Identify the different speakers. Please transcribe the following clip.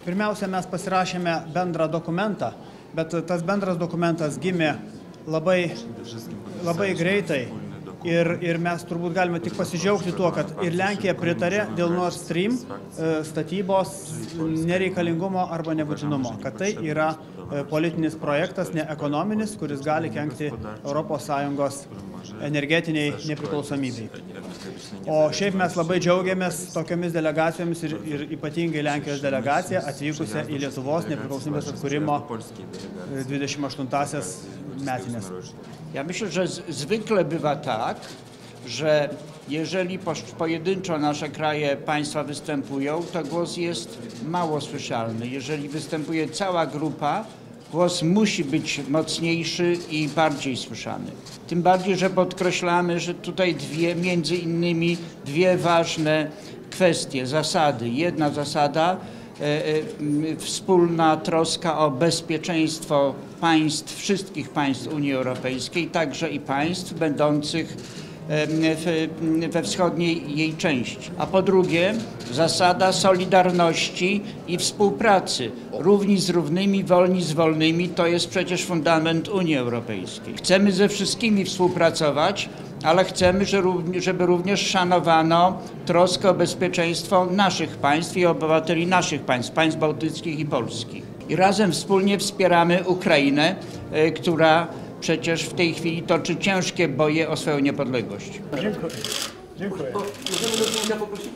Speaker 1: Pirmiausia, mes pasirašėme bendrą dokumentą, bet tas bendras dokumentas gimė labai, labai greitai. Ir, ir mes turbūt galime tik pasidžiaugti tuo, kad ir Lenkija pritarė dėl Nord Stream e, statybos nereikalingumo arba nebūtinumo, kad tai yra politinis projektas, ne ekonominis, kuris gali kenkti ES energetiniai nepriklausomybei. O šiaip mes labai džiaugiamės tokiamis delegacijomis ir, ir ypatingai Lenkijos delegacija atvykusią į Lietuvos nepriklausomybės atkūrimo e, 28-asias metinės.
Speaker 2: Ja myślę, że zwykle bywa tak, że jeżeli pojedynczo nasze kraje, państwa występują, to głos jest mało słyszalny. Jeżeli występuje cała grupa, głos musi być mocniejszy i bardziej słyszany. Tym bardziej, że podkreślamy, że tutaj dwie, między innymi dwie ważne kwestie, zasady. Jedna zasada e, e, wspólna troska o bezpieczeństwo państw, wszystkich państw Unii Europejskiej, także i państw będących we wschodniej jej części. A po drugie, zasada solidarności i współpracy. Równi z równymi, wolni z wolnymi to jest przecież fundament Unii Europejskiej. Chcemy ze wszystkimi współpracować, ale chcemy, żeby również szanowano troskę o bezpieczeństwo naszych państw i obywateli naszych państw, państw bałtyckich i polskich. I razem wspólnie wspieramy Ukrainę, e, która przecież w tej chwili toczy ciężkie boje o swoją niepodległość.
Speaker 3: Dziękuję. Dziękuję.
Speaker 4: Możemy do poprosić?